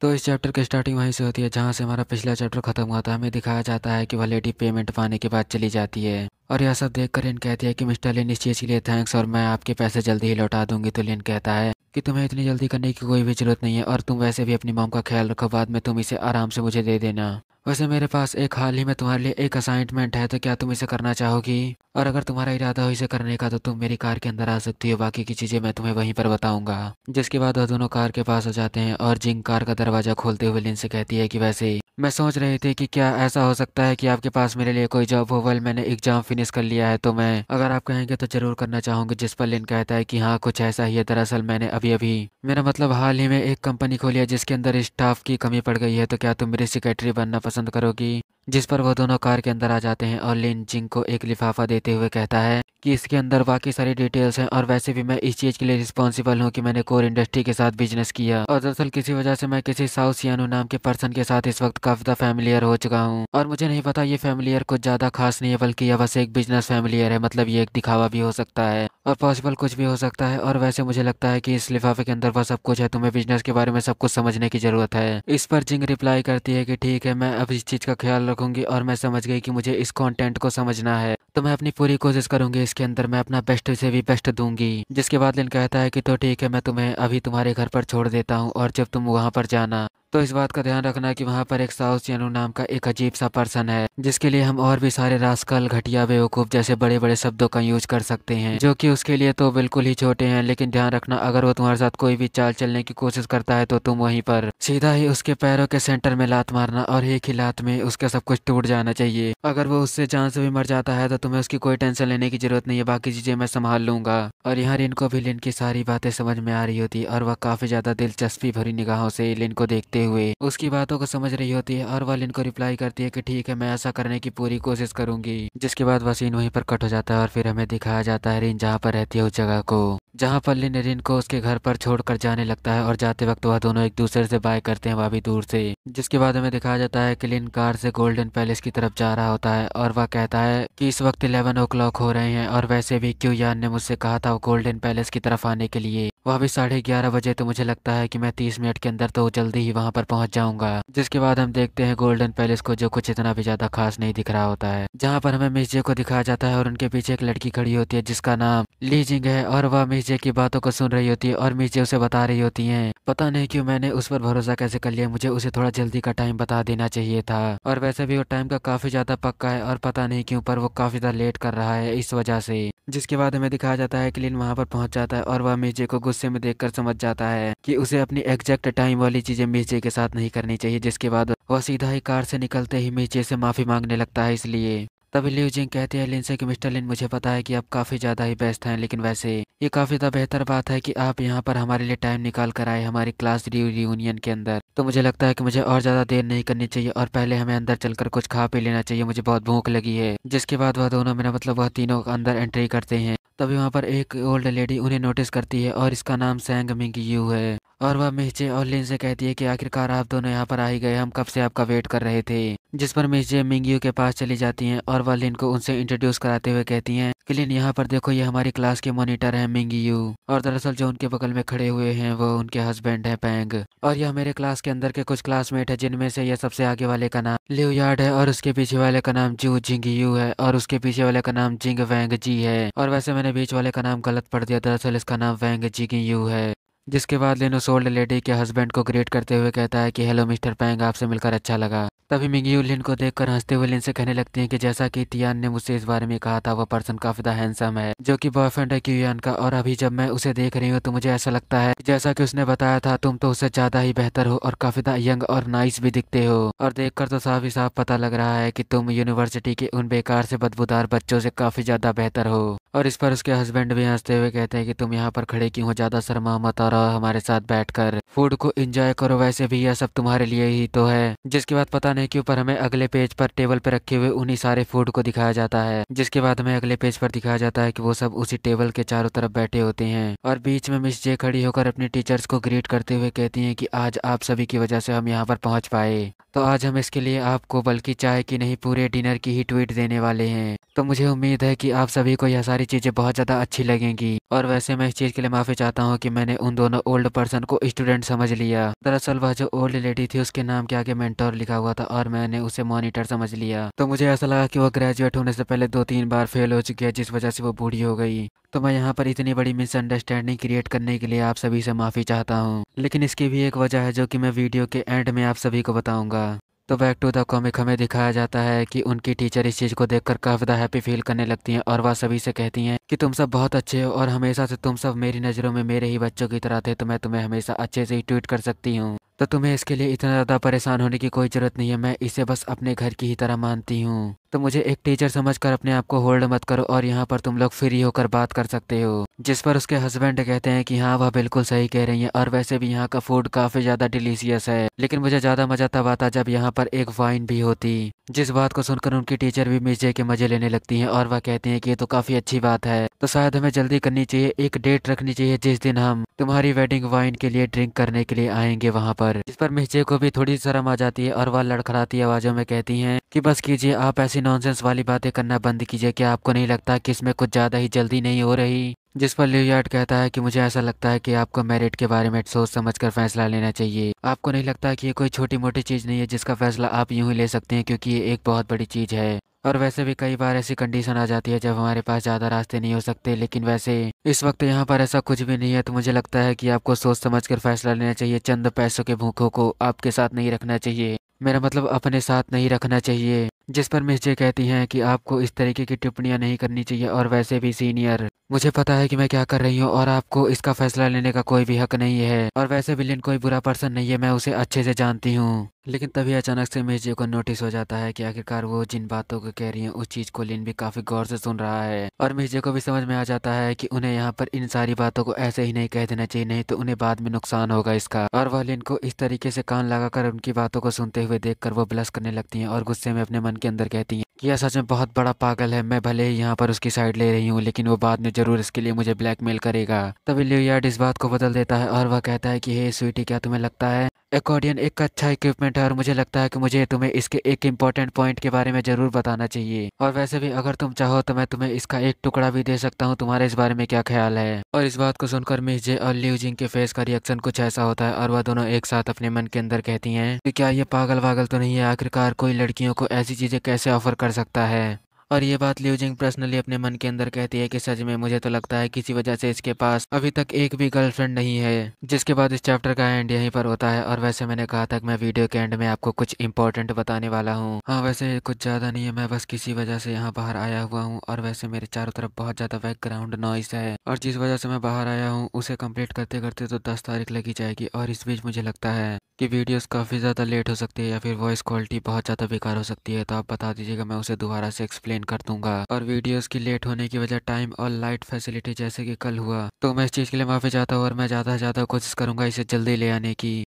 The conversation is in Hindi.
तो इस चैप्टर की स्टार्टिंग वहीं से होती है, जहाँ से हमारा पिछला चैप्टर खत्म हुआ था। हमें दिखाया जाता है कि वह लेडी पेमेंट पाने के बाद चली जाती है। और यह सब देखकर इन कहती है कि, मिस्टर लिन इस चीज़ के लिए थैंक्स और मैं आपके पैसे जल्दी ही लौटा दूँगी तो लिन कहता है। कि तुम्हें इतनी जल्दी करने की कोई भी ज़रूरत नहीं है और तुम वैसे भी अपनी मॉम का ख्याल रखो, बाद में तुम इसे आराम से मुझे दे देना। वैसे मेरे पास एक हाल ही में तुम्हारे लिए एक असाइनमेंट है तो क्या तुम इसे करना चाहोगी? और अगर तुम्हारा इरादा हो इसे करने का तो तुम मेरी कार के अंदर आ सकती हो, बाकी की चीज़ें मैं तुम्हें वहीं पर बताऊँगा। जिसके बाद वह दोनों कार के पास आ जाते हैं और जिंग कार का दरवाज़ा खोलते हुए लिन से कहती है कि वैसे मैं सोच रही थी कि क्या ऐसा हो सकता है कि आपके पास मेरे लिए कोई जॉब हो। वेल मैंने एग्ज़ाम फिनिश कर लिया है तो मैं, अगर आप कहेंगे तो ज़रूर करना चाहूँगी, जिस पर लिन कहता है कि हाँ कुछ ऐसा ही है। दरअसल मैंने अभी अभी मेरा मतलब हाल ही में एक कंपनी खोली है जिसके अंदर स्टाफ की कमी पड़ गई है तो क्या तुम मेरी सेक्रेटरी बनना पसंद करोगी? जिस पर वो दोनों कार के अंदर आ जाते हैं और लिन जिंग को एक लिफाफा देते हुए कहता है कि इसके अंदर बाकी सारी डिटेल्स हैं और वैसे भी मैं इस चीज़ के लिए रिस्पॉन्सिबल हूँ कि मैंने कोर इंडस्ट्री के साथ बिज़नेस किया। और दरअसल किसी वजह से मैं किसी साउथ सियानो नाम के पर्सन के साथ इस वक्त काफ़ी फैमिलियर हो चुका हूँ। और मुझे नहीं पता ये फैमिलियर कुछ ज़्यादा खास नहीं है, बल्कि यह बस एक बिज़नेस फैमिलियर है मतलब ये एक दिखावा भी हो सकता है। और पॉसिबल कुछ भी हो सकता है, और वैसे मुझे लगता है कि इस लिफाफे के अंदर वह सब कुछ है, तुम्हें बिज़नेस के बारे में सब कुछ समझने की ज़रूरत है। इस पर जिंग रिप्लाई करती है कि ठीक है, मैं अब इस चीज़ का ख्याल रखूँगी और मैं समझ गई कि मुझे इस कॉन्टेंट को समझना है। तो मैं अपनी पूरी कोशिश करूँगी इसके अंदर मैं अपना बेस्ट से भी बेस्ट दूँगी। जिसके बाद लिन कहता है कि तो ठीक है, मैं तुम्हें अभी तुम्हारे घर पर छोड़ देता हूँ और जब तुम वहाँ पर जाना। तो इस बात का ध्यान रखना कि वहाँ पर एक साउथ चैनो नाम का एक अजीब सा पर्सन है, जिसके लिए हम और भी सारे रास्कल, घटिया, बेवकूफ़ जैसे बड़े बड़े शब्दों का यूज़ कर सकते हैं, जो कि उसके लिए तो बिल्कुल ही छोटे हैं, लेकिन ध्यान रखना, अगर वो तुम्हारे साथ कोई भी चाल चलने की कोशिश करता है तो तुम वहीं पर। सीधा ही उसके पैरों के सेंटर में लात मारना और एक ही लात में उसका सब कुछ टूट जाना चाहिए। अगर वो उससे जान से भी मर जाता है तो तुम्हें उसकी कोई टेंशन लेने की ज़रूरत नहीं है, बाकी चीज़ें मैं संभाल लूँगा। और यहाँ रिन को भी लिन की सारी बातें समझ में आ रही होती, और वह काफ़ी ज़्यादा दिलचस्पी भरी निगाहों से लिन को देखते हुए। उसकी बातों को समझ रही होती है और वह लिन को रिप्लाई करती है कि ठीक है, मैं ऐसा करने की पूरी कोशिश करूँगी। जिसके बाद वह सीन वहीं पर कट हो जाता है और फिर हमें दिखाया जाता है रिन जहाँ पर रहती है उस जगह को। जहाँ पर लिन रिन को उसके घर पर छोड़कर जाने लगता है और जाते वक्त वह दोनों एक दूसरे से बाय करते हैं वह भी दूर से। जिसके बाद हमें दिखाया जाता है कि लिन कार से गोल्डन पैलेस की तरफ़ जा रहा होता है और वह कहता है कि इस वक्त इलेवन ओ क्लॉक हो रहे हैं और वैसे भी क्यू यान ने मुझसे कहा था गोल्डन पैलेस की तरफ़ आने के लिए। वह भी साढ़े ग्यारह बजे तो मुझे लगता है कि मैं तीस मिनट के अंदर तो जल्दी ही वहाँ पर पहुँच जाऊँगा। जिसके बाद हम देखते हैं गोल्डन पैलेस को, जो कुछ इतना भी ज़्यादा खास नहीं दिख रहा होता है। जहाँ पर हमें मिर्जे को दिखाया जाता है और उनके पीछे एक लड़की खड़ी होती है, जिसका नाम लीजिंग है और वह मिर्जे की बातों को सुन रही होती है और मिर्जे उसे बता रही होती है। पता नहीं क्यों मैंने उस पर भरोसा कैसे कर लिया, मुझे उसे थोड़ा जल्दी का टाइम बता देना चाहिए था। और वैसे भी वो टाइम का काफ़ी ज़्यादा पक्का है और पता नहीं क्यों, पर वो काफ़ी ज़्यादा लेट कर रहा है इस वजह से। जिसके बाद हमें दिखाया जाता है कि लिन वहाँ पर पहुँच जाता है और वह मिर्जे को गुस्से में देखकर समझ जाता है कि उसे अपनी एग्जैक्ट टाइम वाली चीज़ें मिर्जे के साथ नहीं करनी चाहिए, जिसके बाद वह सीधा ही कार से निकलते ही मिर्जे से माफ़ी मांगने लगता है इसलिए। तभी लिव जिंग कहते हैं लिन से कि मिस्टर लिन मुझे पता है कि आप काफ़ी ज़्यादा ही व्यस्त हैं, लेकिन वैसे ये काफ़ी ज़्यादा बेहतर बात है कि आप यहाँ पर हमारे लिए टाइम निकाल कर आए हमारी क्लास रियूनियन के अंदर। तो मुझे लगता है कि मुझे और ज़्यादा देर नहीं करनी चाहिए और पहले हमें अंदर चलकर कुछ खा पी लेना चाहिए, मुझे बहुत भूख लगी है। जिसके बाद वह दोनों मेरा मतलब वह तीनों अंदर एंट्री करते हैं। तभी वहाँ पर एक ओल्ड लेडी उन्हें नोटिस करती है और इसका नाम सैंग मिंग यू है। और वह मिर्जे और लिन से कहती है कि आखिरकार आप दोनों यहाँ पर आ ही गए। हम कब से आपका वेट कर रहे थे? जिस पर मिर्जे मिंगयू के पास चली जाती हैं और वह लिन को उनसे इंट्रोड्यूस कराते हुए कहती हैं कि, लिन, यहाँ पर देखो, ये हमारी क्लास के मॉनिटर हैं मिंगयू। और दरअसल जो उनके बगल में खड़े हुए हैं, वो उनके हस्बैंड हैं, पैंग। और यह मेरे क्लास के अंदर के कुछ क्लासमेट है, जिनमें से यह सबसे आगे वाले का नाम लिव यार्ड है और उसके पीछे वाले का नाम जू जिंग यू है और उसके पीछे वाले का नाम जिंग वैंग जी है। और वैसे मैंने बीच वाले का नाम गलत पढ़ दिया, दरअसल इसका नाम वैंग जिंग यू है। जिसके बाद लिन उस ओल्ड लेडी के हस्बैंड को ग्रेट करते हुए कहता है कि हेलो मिस्टर पैंग आपसे मिलकर अच्छा लगा। तभी मिंगी लिन को देखकर हँसते हुए लिन से कहने लगती है कि जैसा कि तियान ने मुझसे इस बारे में कहा था, वह पर्सन काफ़ी हैंडसम है, जो कि बॉयफ्रेंड है क्यूयान का, और अभी जब मैं उसे देख रही हूँ तो मुझे ऐसा लगता है जैसा कि उसने बताया था, तुम तो उससे ज़्यादा ही बेहतर हो और काफ़ी यंग और नाइस भी दिखते हो। और देखकर तो साफ़ ही साफ़ पता लग रहा है कि तुम यूनिवर्सिटी के उन बेकार से बदबूदार बच्चों से काफ़ी ज़्यादा बेहतर हो। और इस पर उसके हस्बैंड भी हँसते हुए कहते हैं कि, तुम यहाँ पर खड़े क्यों हो? ज़्यादा शर्मा मत और हमारे साथ बैठकर। फ़ूड को एंजॉय करो, वैसे भी यह सब तुम्हारे लिए ही तो है। जिसके बाद पता नहीं क्यों पर हमें अगले पेज पर टेबल पर रखे हुए उन्हीं सारे फ़ूड को दिखाया जाता है। जिसके बाद हमें अगले पेज पर दिखाया जाता है कि वो सब उसी टेबल के चारों तरफ़ बैठे होते हैं। और बीच में मिस जे खड़ी होकर अपने टीचर्स को ग्रीट करते हुए कहती है की आज आप सभी की वजह से हम यहाँ पर पहुँच पाए। तो आज हम इसके लिए आपको बल्कि चाय की नहीं, पूरे डिनर की ही ट्वीट देने वाले हैं। तो मुझे उम्मीद है कि आप सभी को यह सारी चीज़ें बहुत ज़्यादा अच्छी लगेंगी। और वैसे मैं इस चीज़ के लिए माफ़ी चाहता हूँ कि मैंने उन दोनों दोनों ओल्ड पर्सन को स्टूडेंट समझ लिया। दरअसल वह जो ओल्ड लेडी थी, उसके नाम के आगे मेंटोर लिखा हुआ था और मैंने उसे मॉनिटर समझ लिया। तो मुझे ऐसा लगा कि वो ग्रेजुएट होने से पहले दो तीन बार फेल हो चुकी है, जिस वजह से वो बूढ़ी हो गई। तो मैं यहाँ पर इतनी बड़ी मिसअंडरस्टैंडिंग क्रिएट करने के लिए आप सभी से माफ़ी चाहता हूँ। लेकिन इसकी भी एक वजह है, जो की मैं वीडियो के एंड में आप सभी को बताऊँगा। तो बैक टू द कॉमिक हमें दिखाया जाता है कि उनकी टीचर इस चीज़ को देखकर काफ़ी ज़्यादा हैप्पी फील करने लगती हैं और वह सभी से कहती हैं कि तुम सब बहुत अच्छे हो और हमेशा से तुम सब मेरी नज़रों में मेरे ही बच्चों की तरह थे तो मैं तुम्हें हमेशा अच्छे से ही ट्वीट कर सकती हूँ। तो तुम्हें इसके लिए इतना ज़्यादा परेशान होने की कोई ज़रूरत नहीं है। मैं इसे बस अपने घर की ही तरह मानती हूँ। तो मुझे एक टीचर समझकर अपने आप को होल्ड मत करो और यहाँ पर तुम लोग फ्री होकर बात कर सकते हो। जिस पर उसके हस्बैंड कहते हैं कि हाँ वह बिल्कुल सही कह रही है और वैसे भी यहाँ का फ़ूड काफ़ी ज़्यादा डिलीशियस है। लेकिन मुझे ज़्यादा मज़ा तब आता जब यहाँ पर एक वाइन भी होती। जिस बात को सुनकर उनकी टीचर भी मिर्जे के मज़े लेने लगती हैं और वह कहती हैं कि ये तो काफ़ी अच्छी बात है। तो शायद हमें जल्दी करनी चाहिए, एक डेट रखनी चाहिए जिस दिन हम तुम्हारी वेडिंग वाइन के लिए ड्रिंक करने के लिए आएँगे वहाँ पर। इस पर मिर्जे को भी थोड़ी शर्म आ जाती है और वह लड़खड़ाती आवाज़ों में कहती हैं कि बस कीजिए, आप ऐसी नॉनसेंस वाली बातें करना बंद कीजिए क्या आपको नहीं लगता कि इसमें कुछ ज़्यादा ही जल्दी नहीं हो रही। जिस पर लियार्ड कहता है कि मुझे ऐसा लगता है कि आपको मेरिट के बारे में सोच समझकर फैसला लेना चाहिए। आपको नहीं लगता कि ये कोई छोटी मोटी चीज़ नहीं है जिसका फैसला आप यूँ ही ले सकते हैं क्योंकि ये एक बहुत बड़ी चीज़ है। और वैसे भी कई बार ऐसी कंडीशन आ जाती है जब हमारे पास ज़्यादा रास्ते नहीं हो सकते, लेकिन वैसे इस वक्त यहाँ पर ऐसा कुछ भी नहीं है तो मुझे लगता है कि आपको सोच समझ कर फैसला लेना चाहिए, चंद पैसों के भूखों को आपके साथ नहीं रखना चाहिए। मेरा मतलब अपने साथ नहीं रखना चाहिए, जिस पर मिस जे कहती हैं कि आपको इस तरीके की टिप्पणियाँ नहीं करनी चाहिए, और वैसे भी सीनियर मुझे पता है कि मैं क्या कर रही हूँ, और आपको इसका फैसला लेने का कोई भी हक नहीं है, और वैसे भी लिन कोई बुरा पर्सन नहीं है, मैं उसे अच्छे से जानती हूँ। लेकिन तभी अचानक से मिस जे को नोटिस हो जाता है कि आखिरकार वो जिन बातों को कह रही है, उस चीज़ को लिन भी काफ़ी गौर से सुन रहा है। और मिस जे को भी समझ में आ जाता है कि उन्हें यहाँ पर इन सारी बातों को ऐसे ही नहीं कह देना चाहिए, नहीं तो उन्हें बाद में नुकसान होगा इसका। और वह लिन को इस तरीके से कान लगाकर उनकी बातों को सुनते हुए देखकर वो ब्लस करने लगती है और गुस्से में अपने मन के अंदर कहती है कि यह सच में बहुत बड़ा पागल है, मैं भले ही यहाँ पर उसकी साइड ले रही हूँ, लेकिन वो बाद में ज़रूर इसके लिए मुझे ब्लैकमेल करेगा। तभी लियोयार्ड इस बात को बदल देता है और वह कहता है कि, हे स्वीटी, क्या तुम्हें लगता है? एकॉर्डियन एक अच्छा इक्विपमेंट है और मुझे लगता है कि मुझे तुम्हें इसके एक इम्पोर्टेंट पॉइंट के बारे में ज़रूर बताना चाहिए। और वैसे भी अगर तुम चाहो तो मैं तुम्हें इसका एक टुकड़ा भी दे सकता हूँ। तुम्हारे इस बारे में क्या ख्याल है? और इस बात को सुनकर मिस जे और लिव जिंग के फेस का रिएक्शन कुछ ऐसा होता है और वह दोनों एक साथ अपने मन के अंदर कहती है की क्या ये पागल वागल तो नहीं है? आखिरकार कोई लड़कियों को ऐसी चीज़ें कैसे ऑफ़र कर सकता है? और ये बात लियोजिंग पर्सनली अपने मन के अंदर कहती है कि सच में मुझे तो लगता है किसी वजह से इसके पास अभी तक एक भी गर्लफ्रेंड नहीं है, जिसके बाद इस चैप्टर का एंड यहीं पर होता है। और वैसे मैंने कहा था कि मैं वीडियो के एंड में आपको कुछ इंपॉर्टेंट बताने वाला हूँ। हाँ वैसे कुछ ज़्यादा नहीं है। मैं बस किसी वजह से यहाँ बाहर आया हुआ हूँ और वैसे मेरे चारों तरफ़ बहुत ज़्यादा बैकग्राउंड नॉइस है। और जिस वजह से मैं बाहर आया हूँ, उसे कंप्लीट करते करते तो दस तारीख लगी जाएगी और इस बीच मुझे लगता है कि वीडियोस काफ़ी ज़्यादा लेट हो सकती है या फिर वॉइस क्वालिटी बहुत ज़्यादा बेकार हो सकती है तो आप बता दीजिएगा मैं उसे दोबारा से एक्सप्लेन कर दूँगा। और वीडियोस की लेट होने की वजह टाइम और लाइट फैसिलिटी जैसे कि कल हुआ तो मैं इस चीज़ के लिए माफ़ी चाहता हूँ और मैं ज़्यादा से ज़्यादा कोशिश करूँगा इसे जल्दी ले आने की।